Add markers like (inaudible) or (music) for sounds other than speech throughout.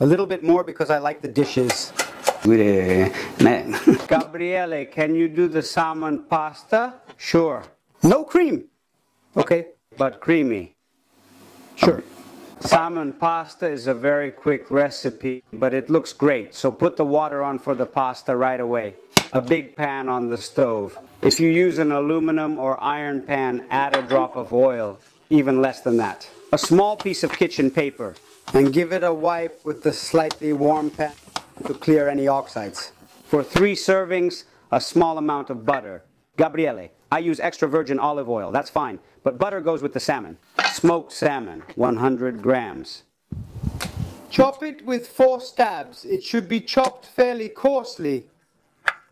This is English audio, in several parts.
A little bit more because I like the dishes. (laughs) Gabriele, can you do the salmon pasta? Sure. No cream. Okay. But creamy. Sure. Salmon pasta is a very quick recipe, but it looks great. So put the water on for the pasta right away. A big pan on the stove. If you use an aluminum or iron pan, add a drop of oil, even less than that. A small piece of kitchen paper. And give it a wipe with the slightly warm pan to clear any oxides. For three servings, a small amount of butter. Gabriele, I use extra virgin olive oil. That's fine. But butter goes with the salmon. Smoked salmon, 100 grams. Chop it with four stabs. It should be chopped fairly coarsely.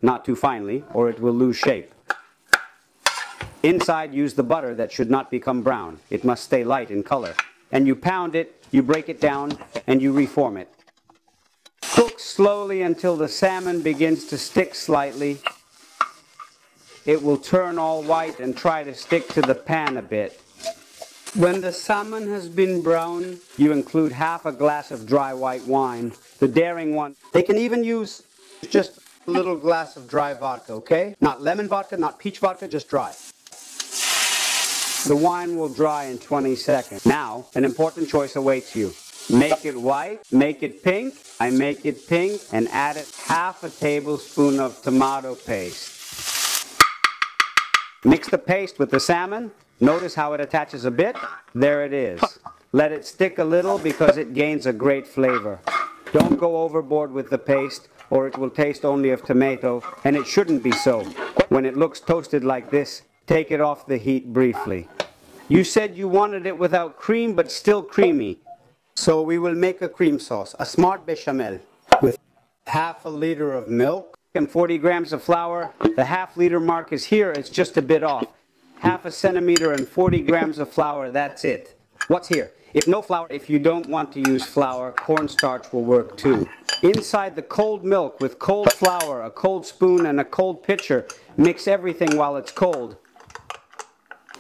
Not too finely, or it will lose shape. Inside, use the butter that should not become brown. It must stay light in color. And you pound it, you break it down, and you reform it. Cook slowly until the salmon begins to stick slightly it will turn all white and try to stick to the pan a bit. When the salmon has been brown, you include half a glass of dry white wine. The daring one, they can even use just a little glass of dry vodka, okay? Not lemon vodka, not peach vodka, just dry. The wine will dry in 20 seconds. Now, an important choice awaits you. Make it white, make it pink. I make it pink and add it half a tablespoon of tomato paste. Mix the paste with the salmon. Notice how it attaches a bit. There it is. Let it stick a little because it gains a great flavor. Don't go overboard with the paste or it will taste only of tomato, and it shouldn't be so. When it looks toasted like this, take it off the heat briefly. You said you wanted it without cream, but still creamy. So we will make a cream sauce, a smart bechamel, with half a liter of milk, and 40 grams of flour. The half liter mark is here, it's just a bit off. Half a centimeter and 40 grams of flour, that's it. What's here? If no flour, if you don't want to use flour, cornstarch will work too. Inside the cold milk with cold flour, a cold spoon, and a cold pitcher, mix everything while it's cold.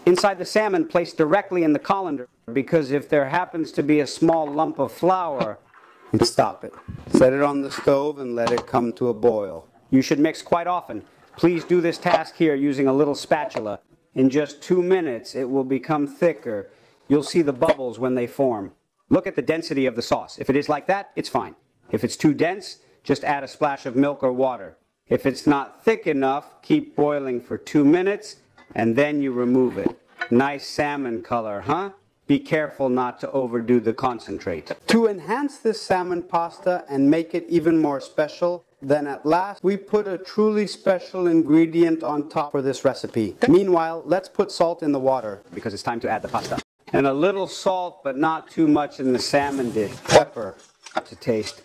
Inside the salmon, place directly in the colander, because if there happens to be a small lump of flour, (laughs) stop it. Set it on the stove and let it come to a boil. You should mix quite often. Please do this task here using a little spatula. In just two minutes, it will become thicker. You'll see the bubbles when they form. Look at the density of the sauce. If it is like that, it's fine. If it's too dense, just add a splash of milk or water. If it's not thick enough, keep boiling for two minutes, and then you remove it. Nice salmon color, huh? Be careful not to overdo the concentrate. To enhance this salmon pasta and make it even more special, then at last, we put a truly special ingredient on top for this recipe. Meanwhile, let's put salt in the water. Because it's time to add the pasta. And a little salt, but not too much in the salmon dish. Pepper to taste.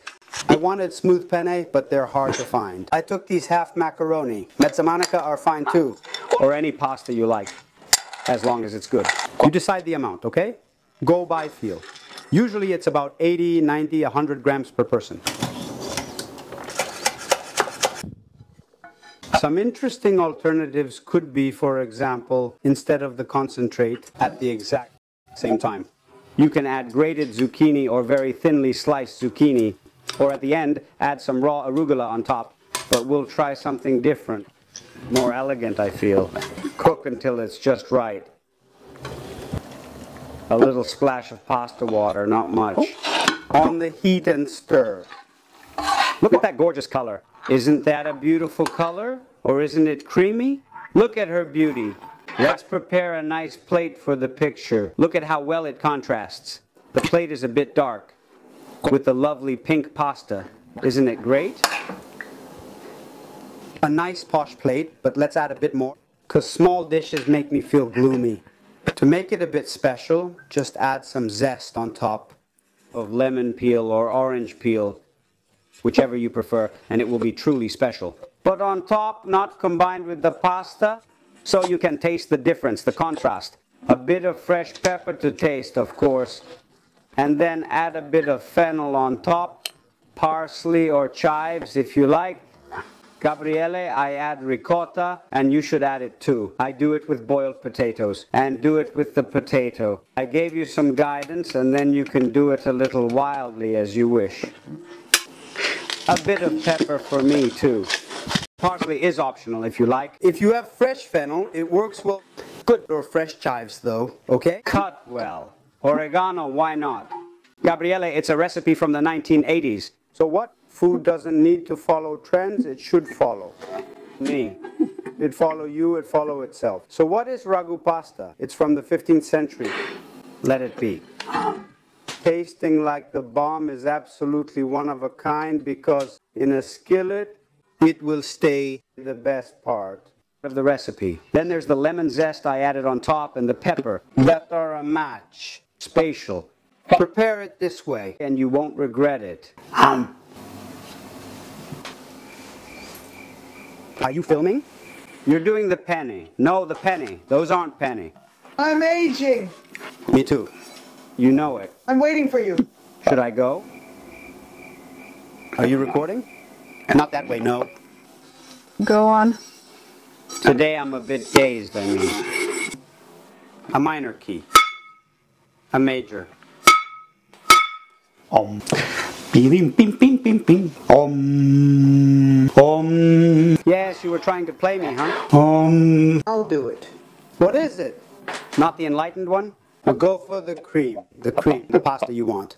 I wanted smooth penne, but they're hard to find. I took these half macaroni. Mezze maniche are fine too. Or any pasta you like, as long as it's good. You decide the amount, okay? Go by feel. Usually it's about 80, 90, 100 grams per person. Some interesting alternatives could be, for example, instead of the concentrate at the exact same time. You can add grated zucchini or very thinly sliced zucchini, or at the end, add some raw arugula on top. But we'll try something different, more elegant, I feel. Cook until it's just right. A little splash of pasta water, not much. Oh. On the heat and stir. Look at that gorgeous color. Isn't that a beautiful color? Or isn't it creamy? Look at her beauty. Let's prepare a nice plate for the picture. Look at how well it contrasts. The plate is a bit dark with the lovely pink pasta. Isn't it great? A nice posh plate, but let's add a bit more, because small dishes make me feel gloomy. To make it a bit special, just add some zest on top of lemon peel or orange peel whichever you prefer, and it will be truly special. But on top, not combined with the pasta, so you can taste the difference, the contrast. A bit of fresh pepper to taste, of course, and then add a bit of fennel on top, parsley or chives if you like, Gabriele, I add ricotta, and you should add it too. I do it with boiled potatoes, and do it with the potato. I gave you some guidance, and then you can do it a little wildly as you wish. A bit of pepper for me too. Parsley is optional if you like. If you have fresh fennel, it works well. Good or fresh chives though, okay? Cut well. Oregano, why not? Gabriele, it's a recipe from the 1980s. So what food doesn't need to follow trends, it should follow. Me. It follow you, it follow itself. So what is ragu pasta? It's from the 15th century. Let it be. Tasting like the bomb is absolutely one of a kind because in a skillet, it will stay the best part. Of the recipe. Then there's the lemon zest I added on top and the pepper. That are a match. Spatial. Prepare it this way. And you won't regret it. Um. Are you filming? You're doing the penny. No, the penny. Those aren't penny. I'm aging. Me too. You know it. I'm waiting for you. Should I go? Are you recording? Not that way, no. Go on. Today I'm a bit dazed, I mean. A minor key. A major. Om. Bim, bim, bim, bim, bim. Om. Om. Yes, you were trying to play me, huh? Om. I'll do it. What is it? Not the enlightened one? Now go for the cream. The cream, the pasta you want.